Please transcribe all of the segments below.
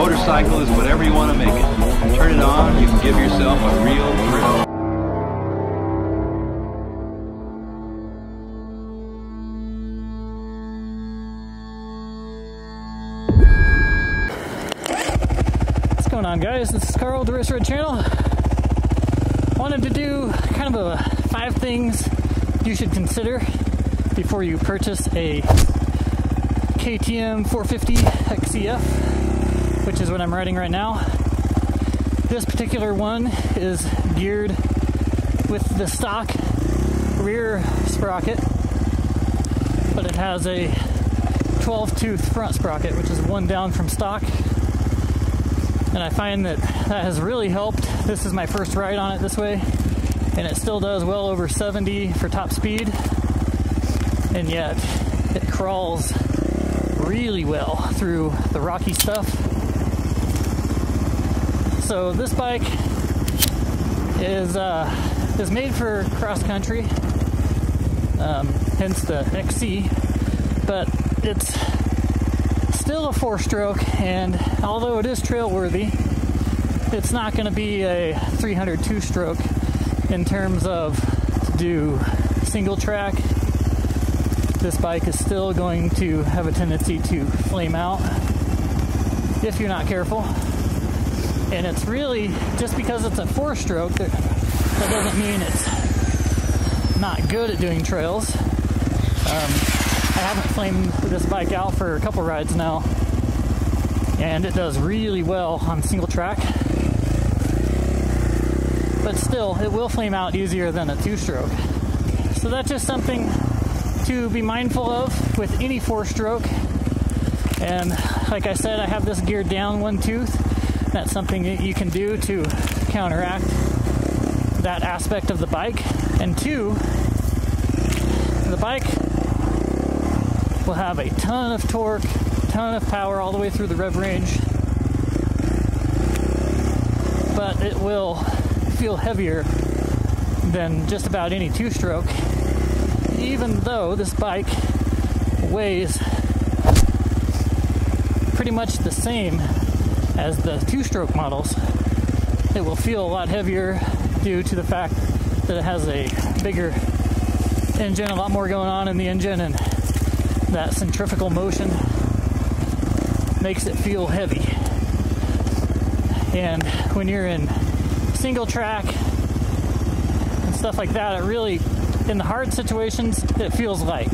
motorcycle is whatever you want to make it. Turn it on, you can give yourself a real thrill. What's going on, guys? This is Carl, the RacerRed Channel. Wanted to do kind of a five things you should consider before you purchase a KTM 450 XCF, which is what I'm riding right now. This particular one is geared with the stock rear sprocket, but it has a 12 tooth front sprocket, which is one down from stock. And I find that that has really helped. This is my first ride on it this way, and it still does well over 70 for top speed, and yet it crawls really well through the rocky stuff. So this bike is uh, is made for cross country, um, hence the XC, but it's still a four stroke, and although it is trail worthy, it's not going to be a 302 stroke in terms of to do single track. This bike is still going to have a tendency to flame out if you're not careful. And it's really just because it's a four stroke that, that doesn't mean it's not good at doing trails. Um, I haven't flamed this bike out for a couple rides now, and it does really well on single track. But still, it will flame out easier than a two stroke. So that's just something to be mindful of with any four stroke. And like I said, I have this geared down one tooth. That's something that you can do to counteract that aspect of the bike. And two, the bike will have a ton of torque, ton of power all the way through the rev range, but it will feel heavier than just about any two stroke, even though this bike weighs pretty much the same as the two stroke models. It will feel a lot heavier due to the fact that it has a bigger engine, a lot more going on in the engine, and that centrifugal motion makes it feel heavy. And when you're in single track and stuff like that, it really, in the hard situations, it feels light.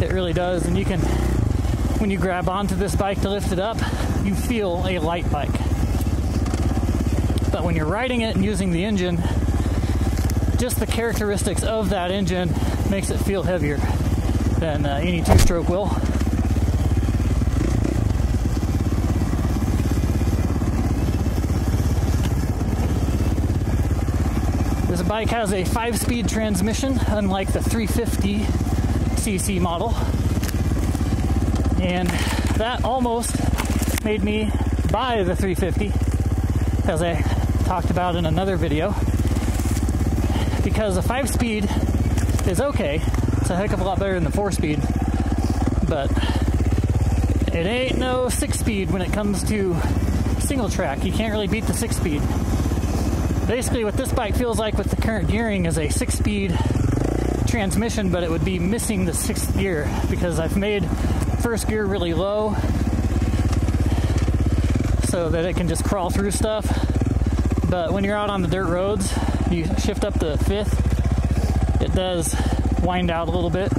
It really does. And you can, when you grab onto this bike to lift it up, you feel a light bike. But when you're riding it and using the engine, just the characteristics of that engine makes it feel heavier than uh, any two stroke will. This bike has a five speed transmission, unlike the 350 cc model. And that almost made me buy the 350, as I talked about in another video. Because a five speed is okay, it's a heck of a lot better than the four speed, but it ain't no six speed when it comes to single track. You can't really beat the six speed. Basically, what this bike feels like with the current gearing is a six speed transmission, but it would be missing the sixth gear because I've made first gear really low so that it can just crawl through stuff. But when you're out on the dirt roads, you shift up to fifth, it does wind out a little bit.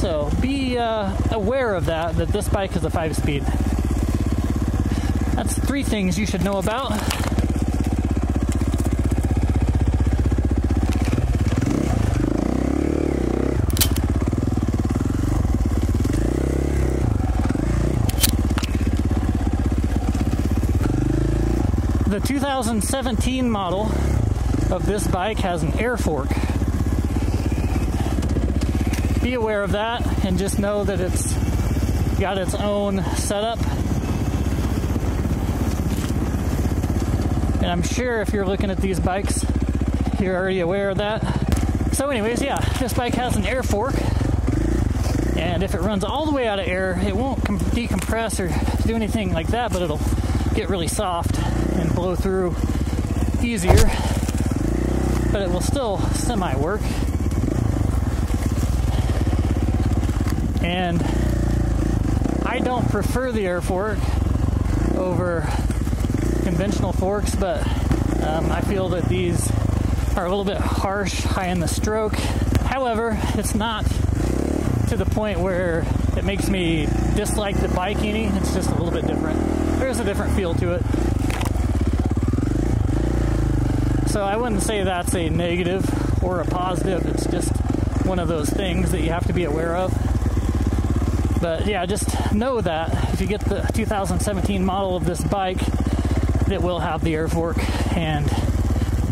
So be uh, aware of that, that this bike is a five speed. That's three things you should know about. 2017 model of this bike has an air fork. Be aware of that and just know that it's got its own setup. And I'm sure if you're looking at these bikes, you're already aware of that. So, anyways, yeah, this bike has an air fork. And if it runs all the way out of air, it won't decompress or do anything like that, but it'll get really soft through easier. But it will still semi work. And I don't prefer the air fork over conventional forks, but um, I feel that these are a little bit harsh, high in the stroke. However, it's not to the point where it makes me dislike the bike any. It's just a little bit different. There's a different feel to it. So I wouldn't say that's a negative or a positive. It's just one of those things that you have to be aware of. But yeah, just know that if you get the 2017 model of this bike, it will have the air fork. And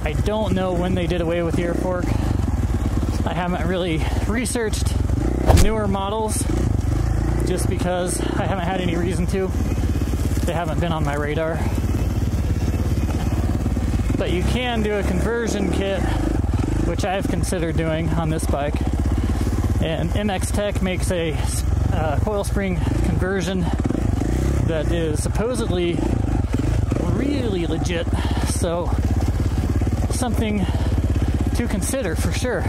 I don't know when they did away with the air fork. I haven't really researched newer models just because I haven't had any reason to. They haven't been on my radar. But you can do a conversion kit, which I've considered doing on this bike. And MX Tech makes a uh, coil spring conversion that is supposedly really legit. So, something to consider for sure.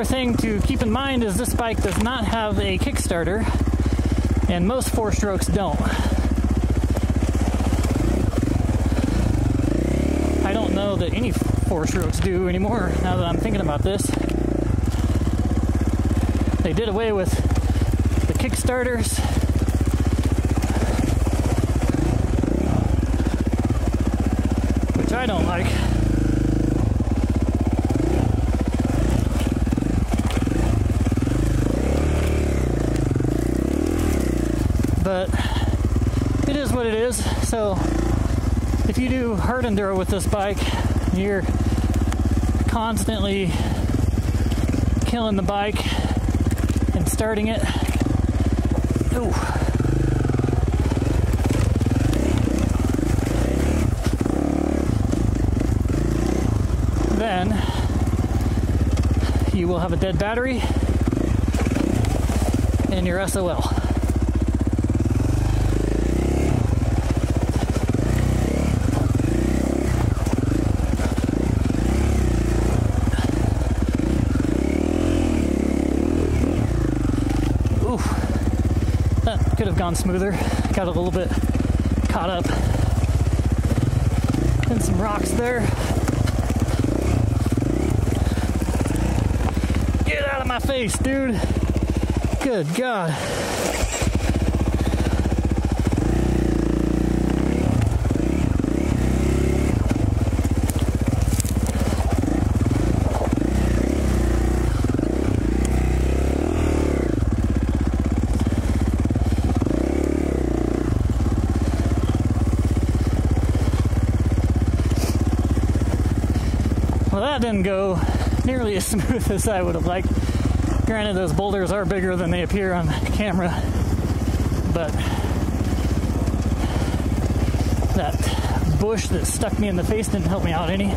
Another thing to keep in mind is this bike does not have a Kickstarter, and most four strokes don't. I don't know that any four strokes do anymore now that I'm thinking about this. They did away with the Kickstarters. Which I don't like. But it is what it is. So if you do hard enduro with this bike, you're constantly killing the bike and starting it. Ooh. Then you will have a dead battery and your SOL. could have gone smoother. Got a little bit caught up in some rocks there. Get out of my face, dude. Good God. Didn't go nearly as smooth as I would have liked. Granted, those boulders are bigger than they appear on camera, but that bush that stuck me in the face didn't help me out any.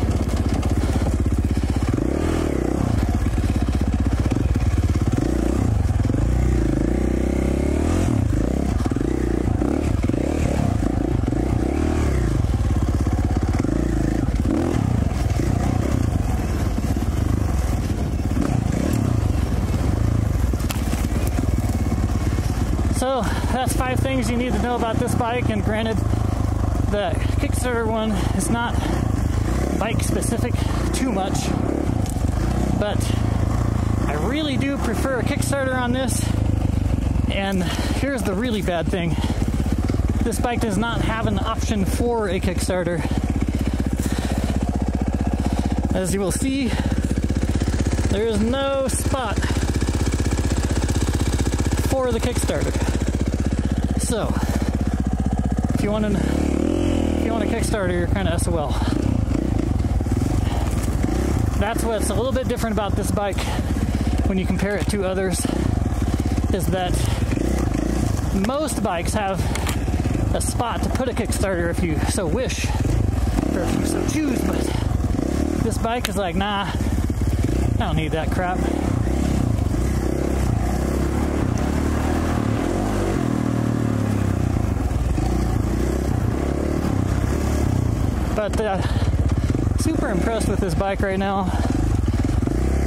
So that's five things you need to know about this bike. And granted, the Kickstarter one is not bike specific too much, but I really do prefer a Kickstarter on this. And here's the really bad thing this bike does not have an option for a Kickstarter. As you will see, there is no spot for the Kickstarter. So, if you want an if you want a Kickstarter, you're kind of SOL. That's what's a little bit different about this bike when you compare it to others is that most bikes have a spot to put a Kickstarter if you so wish, or if you so choose, but this bike is like, nah, I don't need that crap. But uh, super impressed with this bike right now.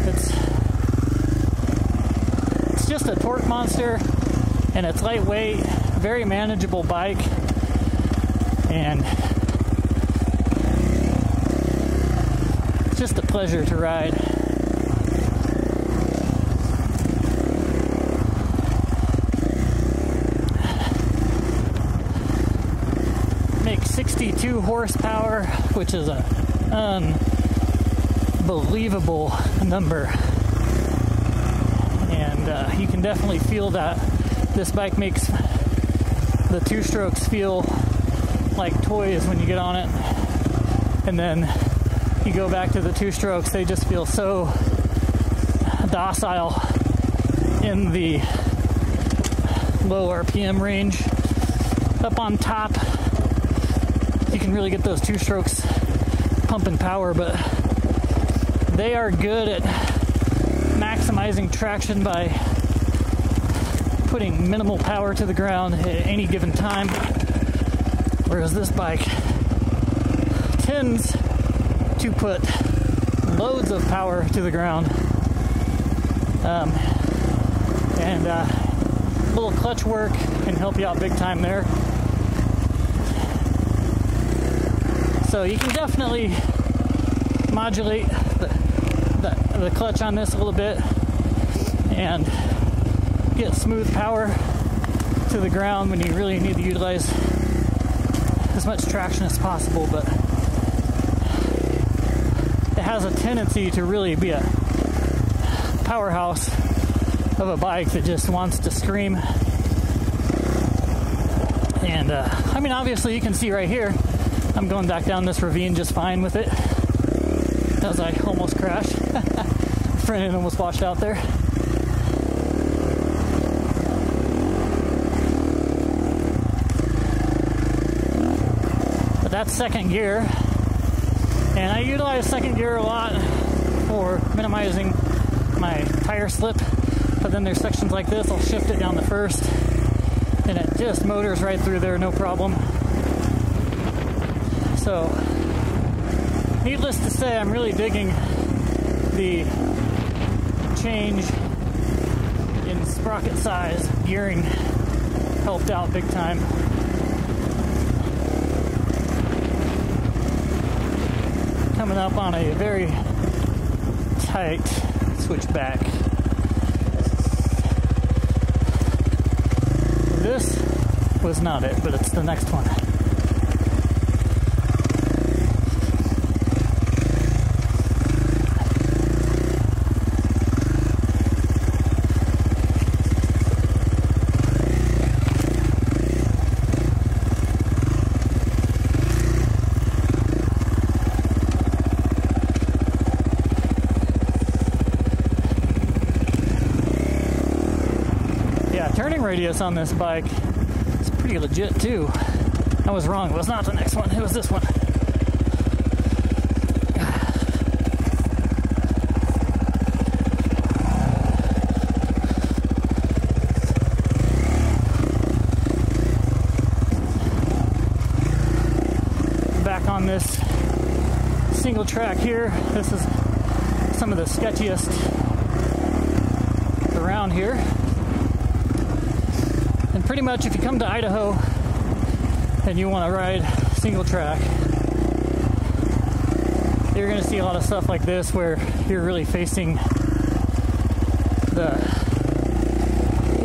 It's it's just a torque monster, and it's lightweight, very manageable bike, and it's just a pleasure to ride. Makes 62 horsepower, which is a unbelievable number. And uh, you can definitely feel that this bike makes the two strokes feel like toys when you get on it. And then you go back to the two strokes, they just feel so docile in the low RPM range. Up on top, can really get those two strokes pumping power, but they are good at maximizing traction by putting minimal power to the ground at any given time. Whereas this bike tends to put loads of power to the ground. Um, and uh, a little clutch work can help you out big time there. So you can definitely modulate the, the, the clutch on this a little bit and get smooth power to the ground when you really need to utilize as much traction as possible, but it has a tendency to really be a powerhouse of a bike that just wants to scream. And uh, I mean, obviously, you can see right here, I'm going back down this ravine just fine with it as I almost crashed. Brennan almost washed out there. But that's second gear. And I utilize second gear a lot for minimizing my tire slip. But then there's sections like this, I'll shift it down the first. And it just motors right through there, no problem. So, needless to say, I'm really digging the change in sprocket size. Gearing helped out big time. Coming up on a very tight switchback. This was not it, but it's the next one. Yeah, turning radius on this bike is pretty legit too. I was wrong. It was not the next one. It was this one. Back on this single track here. This is some of the sketchiest around here. Pretty much, if you come to Idaho and you want to ride single track, you're going to see a lot of stuff like this where you're really facing the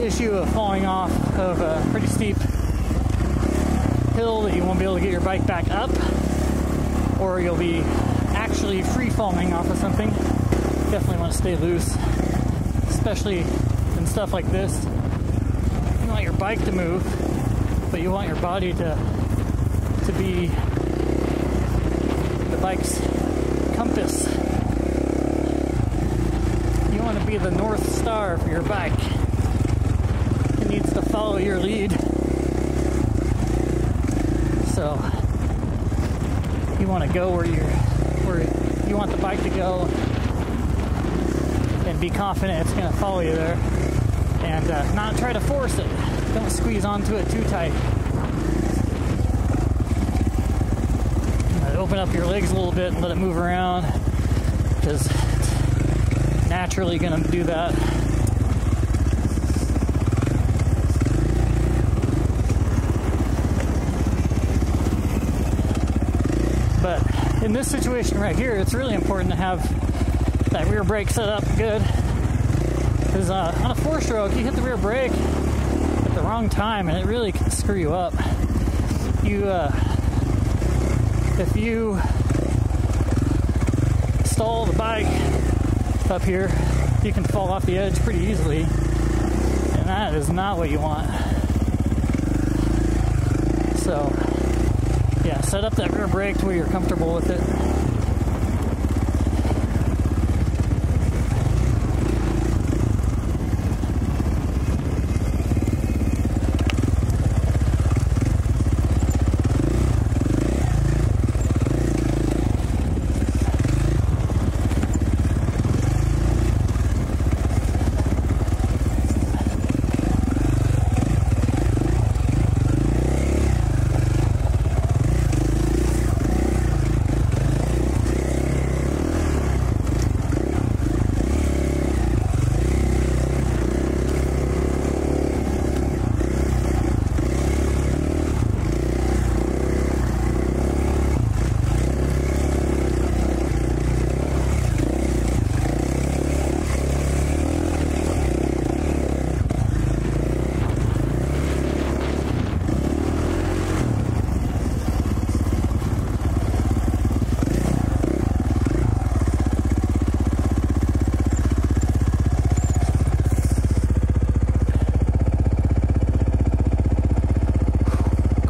issue of falling off of a pretty steep hill that you won't be able to get your bike back up, or you'll be actually free falling off of something. Definitely want to stay loose, especially in stuff like this. You want your bike to move, but you want your body to to be the bike's compass. You want to be the north star for your bike. It needs to follow your lead. So you want to go where you where you want the bike to go and be confident it's going to follow you there and uh, not try to force it. Don't squeeze onto it too tight. open up your legs a little bit and let it move around because it's naturally going to do that. But in this situation right here, it's really important to have that rear brake set up good. Because uh, on a four stroke, you hit the rear brake at the wrong time and it really can screw you up. You, uh, if you stall the bike up here, you can fall off the edge pretty easily. And that is not what you want. So, yeah, set up that rear brake to where you're comfortable with it.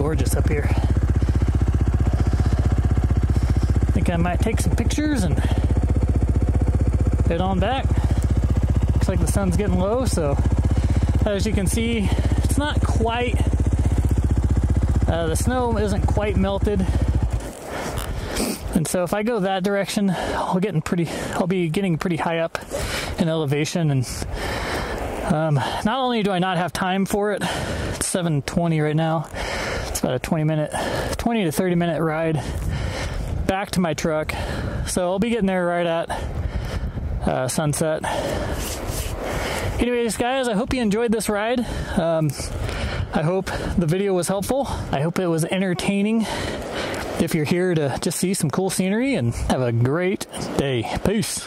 gorgeous up here. I might take some pictures and head on back. Looks like the sun's getting low, so as you can see, it's not quite, uh, the snow isn't quite melted. And so if I go that direction, I'll get pretty, I'll be getting pretty high up in elevation and um, not only do I not have time for it, it's 7:20 right now It's about a 20 minute, 20 to 30 minute ride back to my truck. So I'll be getting there right at uh, sunset. Anyways, guys, I hope you enjoyed this ride. Um, I hope the video was helpful. I hope it was entertaining. If you're here to just see some cool scenery and have a great day. Peace.